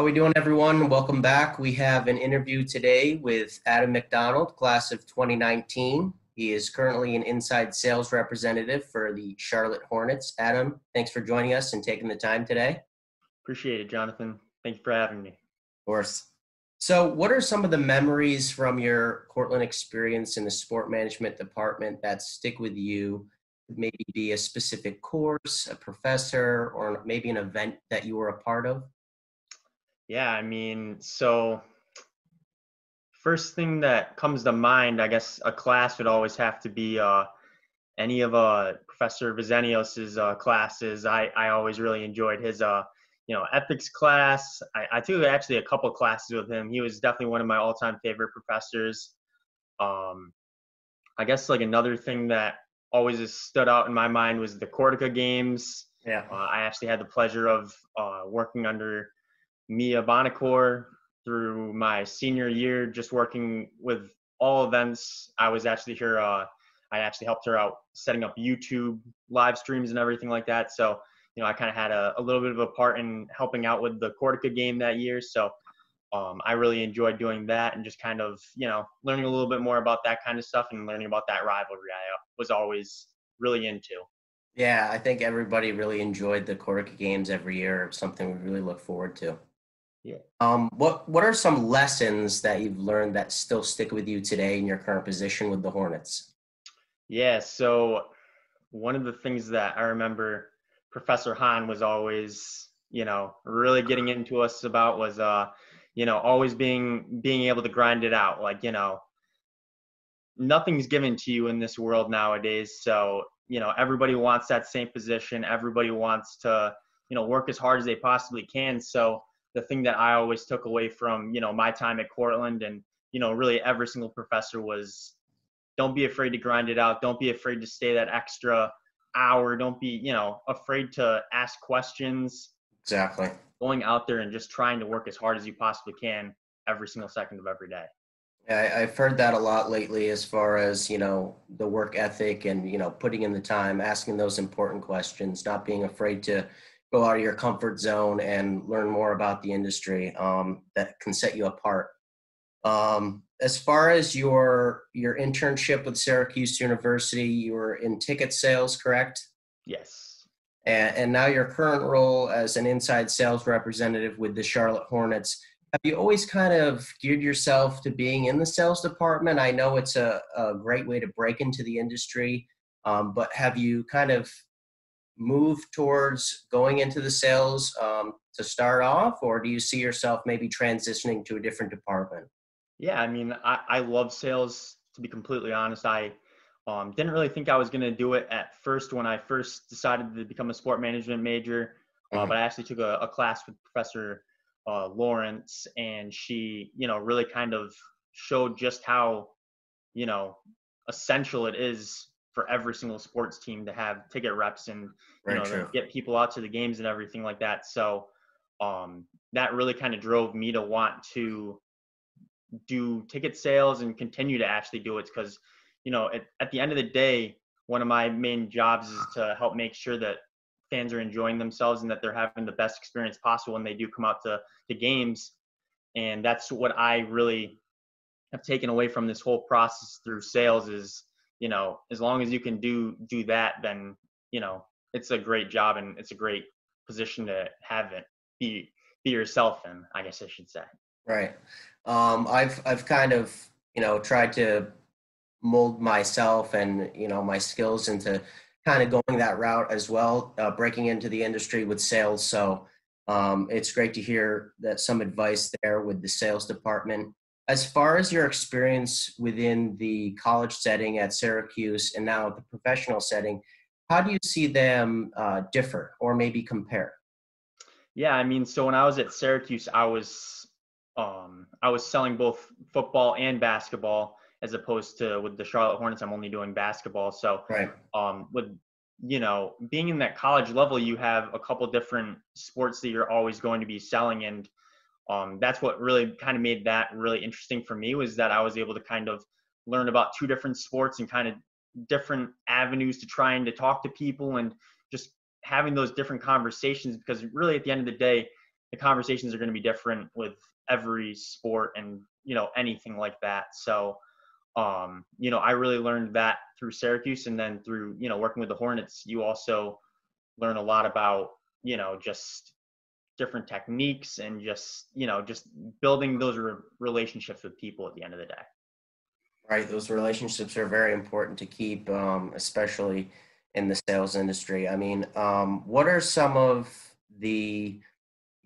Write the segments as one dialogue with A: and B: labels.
A: How are we doing, everyone? Welcome back. We have an interview today with Adam McDonald, class of 2019. He is currently an inside sales representative for the Charlotte Hornets. Adam, thanks for joining us and taking the time today.
B: Appreciate it, Jonathan. Thank you for having me.
A: Of course. So, what are some of the memories from your Cortland experience in the sport management department that stick with you? Maybe be a specific course, a professor, or maybe an event that you were a part of?
B: Yeah, I mean, so first thing that comes to mind, I guess a class would always have to be uh, any of uh, Professor Vizenios's uh, classes. I, I always really enjoyed his, uh, you know, ethics class. I, I took actually a couple classes with him. He was definitely one of my all-time favorite professors. Um, I guess like another thing that always has stood out in my mind was the Cortaca games.
A: Yeah.
B: Uh, I actually had the pleasure of uh, working under Mia Bonacore through my senior year, just working with all events. I was actually here. Uh, I actually helped her out setting up YouTube live streams and everything like that. So, you know, I kind of had a, a, little bit of a part in helping out with the Cortaca game that year. So, um, I really enjoyed doing that and just kind of, you know, learning a little bit more about that kind of stuff and learning about that rivalry I was always really into.
A: Yeah, I think everybody really enjoyed the Cortaca games every year. Something we really look forward to.
B: Yeah.
A: Um, what What are some lessons that you've learned that still stick with you today in your current position with the Hornets?
B: Yeah. So one of the things that I remember Professor Hahn was always, you know, really getting into us about was, uh, you know, always being being able to grind it out. Like, you know, nothing's given to you in this world nowadays. So, you know, everybody wants that same position. Everybody wants to, you know, work as hard as they possibly can. So the thing that I always took away from you know my time at Cortland and you know really every single professor was don't be afraid to grind it out. Don't be afraid to stay that extra hour. Don't be you know afraid to ask questions.
A: Exactly.
B: Going out there and just trying to work as hard as you possibly can every single second of every day.
A: Yeah, I've heard that a lot lately as far as, you know, the work ethic and, you know, putting in the time, asking those important questions, not being afraid to go out of your comfort zone and learn more about the industry um, that can set you apart. Um, as far as your your internship with Syracuse University, you were in ticket sales, correct?
B: Yes.
A: And, and now your current role as an inside sales representative with the Charlotte Hornets. Have you always kind of geared yourself to being in the sales department? I know it's a, a great way to break into the industry, um, but have you kind of move towards going into the sales um, to start off, or do you see yourself maybe transitioning to a different department?
B: Yeah, I mean, I, I love sales. To be completely honest, I um, didn't really think I was going to do it at first when I first decided to become a sport management major. Uh, mm-hmm. But I actually took a, a class with Professor uh, Lawrence, and she, you know, really kind of showed just how, you know, essential it is for every single sports team to have ticket reps and you know get people out to the games and everything like that. So um, that really kind of drove me to want to do ticket sales and continue to actually do it because you know at, at the end of the day one of my main jobs is to help make sure that fans are enjoying themselves and that they're having the best experience possible when they do come out to the games and that's what i really have taken away from this whole process through sales is you know, as long as you can do do that, then you know it's a great job and it's a great position to have it be be yourself in. I guess I should say.
A: Right. Um, I've I've kind of you know tried to mold myself and you know my skills into kind of going that route as well, uh, breaking into the industry with sales. So um, it's great to hear that some advice there with the sales department as far as your experience within the college setting at Syracuse and now the professional setting, how do you see them uh, differ or maybe compare?
B: Yeah, I mean, so when I was at Syracuse, I was um, I was selling both football and basketball, as opposed to with the Charlotte Hornets, I'm only doing basketball. So,
A: right.
B: um, with you know, being in that college level, you have a couple different sports that you're always going to be selling, and um, that's what really kind of made that really interesting for me was that I was able to kind of learn about two different sports and kind of different avenues to trying to talk to people and just having those different conversations because really at the end of the day the conversations are going to be different with every sport and you know anything like that. So um, you know, I really learned that through Syracuse and then through, you know, working with the Hornets, you also learn a lot about, you know, just different techniques and just, you know, just building those re- relationships with people at the end of the day.
A: Right. Those relationships are very important to keep, um, especially in the sales industry. I mean, um, what are some of the,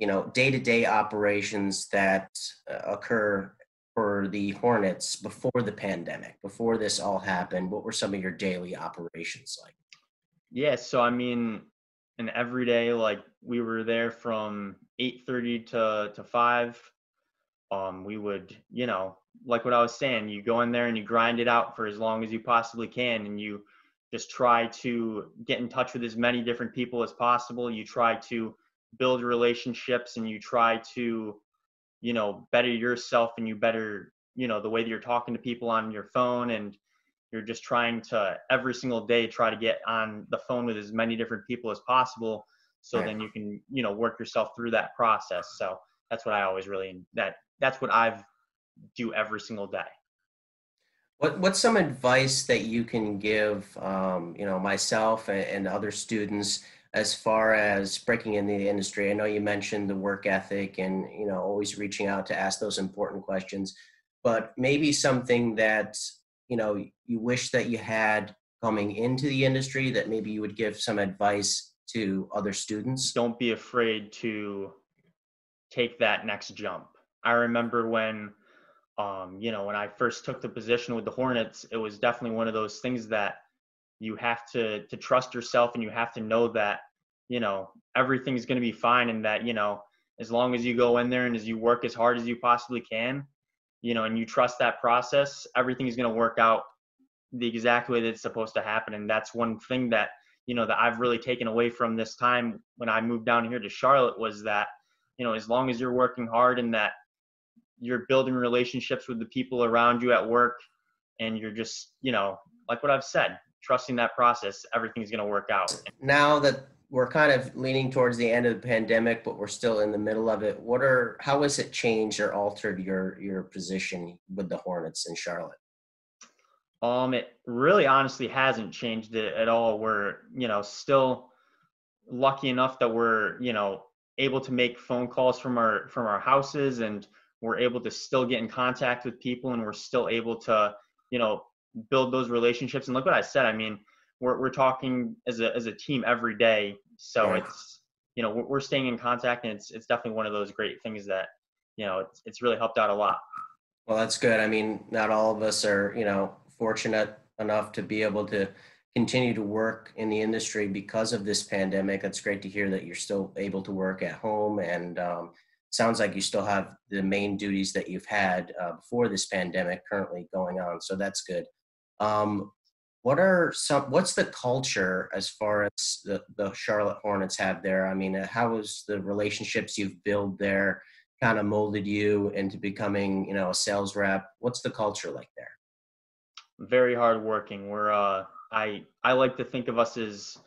A: you know, day-to-day operations that uh, occur for the Hornets before the pandemic, before this all happened? What were some of your daily operations like?
B: Yeah, so I mean, an everyday like we were there from 8:30 to to 5. Um, we would, you know, like what I was saying, you go in there and you grind it out for as long as you possibly can, and you just try to get in touch with as many different people as possible. You try to build relationships, and you try to you know better yourself and you better you know the way that you're talking to people on your phone and you're just trying to every single day try to get on the phone with as many different people as possible so right. then you can you know work yourself through that process so that's what i always really that that's what i've do every single day
A: what what's some advice that you can give um, you know myself and, and other students as far as breaking into the industry? I know you mentioned the work ethic and you know always reaching out to ask those important questions, but maybe something that you know you wish that you had coming into the industry that maybe you would give some advice to other students.
B: Don't be afraid to take that next jump. I remember when um, you know when I first took the position with the Hornets, it was definitely one of those things that you have to to trust yourself and you have to know that you know everything's going to be fine and that you know as long as you go in there and as you work as hard as you possibly can you know and you trust that process everything is going to work out the exact way that it's supposed to happen and that's one thing that you know that I've really taken away from this time when I moved down here to Charlotte was that you know as long as you're working hard and that you're building relationships with the people around you at work and you're just you know like what I've said trusting that process, everything's going to work out.
A: Now that we're kind of leaning towards the end of the pandemic, but we're still in the middle of it. What are how has it changed or altered your your position with the Hornets in Charlotte?
B: Um, it really honestly hasn't changed it at all. We're you know still lucky enough that we're you know able to make phone calls from our from our houses and we're able to still get in contact with people and we're still able to you know build those relationships. And look what I said. I mean, we're we're talking as a as a team every day. So yeah. it's you know we're, we're staying in contact, and it's it's definitely one of those great things that you know it's it's really helped out a lot.
A: Well, that's good. I mean, not all of us are you know fortunate enough to be able to continue to work in the industry because of this pandemic. It's great to hear that you're still able to work at home and um, sounds like you still have the main duties that you've had uh, before this pandemic currently going on. So that's good. Um, what are some? What's the culture as far as the, the Charlotte Hornets have there? I mean, uh, how has the relationships you've built there kind of molded you into becoming, you know, a sales rep? What's the culture like there?
B: Very hardworking. We're uh, I I like to think of us as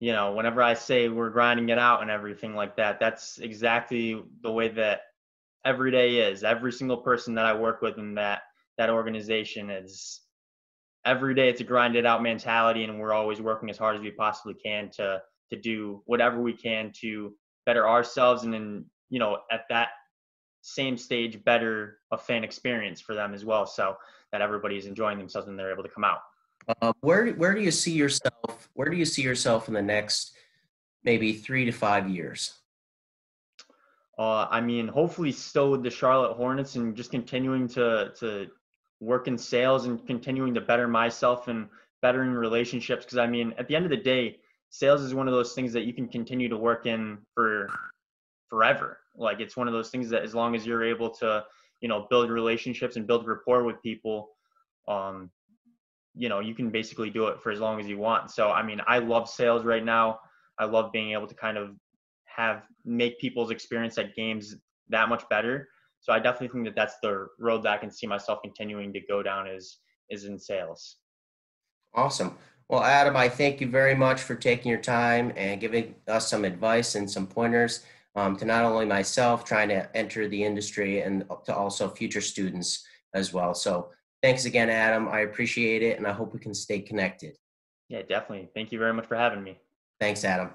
B: you know, whenever I say we're grinding it out and everything like that, that's exactly the way that every day is. Every single person that I work with in that that organization is every day it's a grind it out mentality and we're always working as hard as we possibly can to to do whatever we can to better ourselves and then you know at that same stage better a fan experience for them as well so that everybody's enjoying themselves and they're able to come out.
A: Uh, where where do you see yourself where do you see yourself in the next maybe three to five years?
B: Uh, I mean, hopefully, still with the Charlotte Hornets and just continuing to to work in sales and continuing to better myself and bettering relationships. Because I mean, at the end of the day, sales is one of those things that you can continue to work in for forever. Like it's one of those things that as long as you're able to, you know, build relationships and build rapport with people, um, you know, you can basically do it for as long as you want. So I mean, I love sales right now. I love being able to kind of have make people's experience at games that much better. So I definitely think that that's the road that I can see myself continuing to go down is is in sales.
A: Awesome. Well, Adam, I thank you very much for taking your time and giving us some advice and some pointers. um, to not only myself trying to enter the industry and to also future students as well. So thanks again, Adam. I appreciate it, and I hope we can stay connected.
B: Yeah, definitely. Thank you very much for having me.
A: Thanks, Adam.